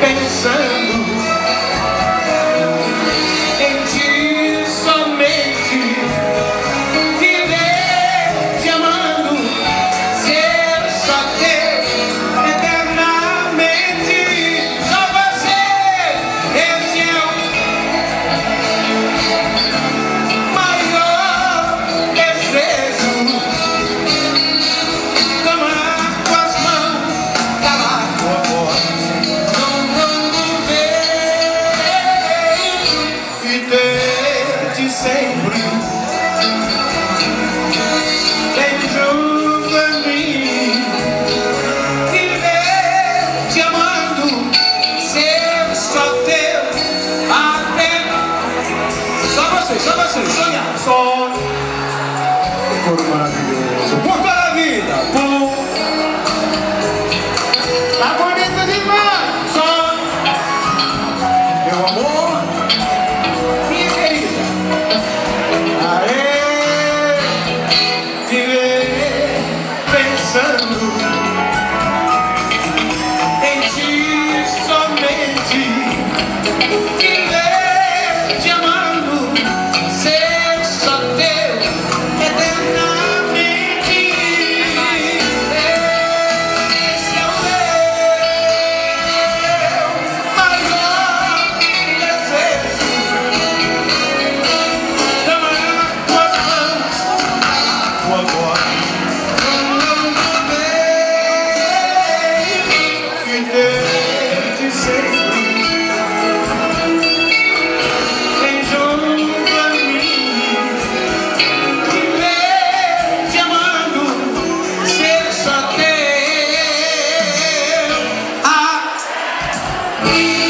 pensando ter-te sempre bem junto a mim. Viver te amando, ser só teu até. Só vocês, só vocês, sonhar, só. Coro maravilhoso. Música